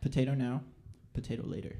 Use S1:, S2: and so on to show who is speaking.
S1: Potato now, potato later.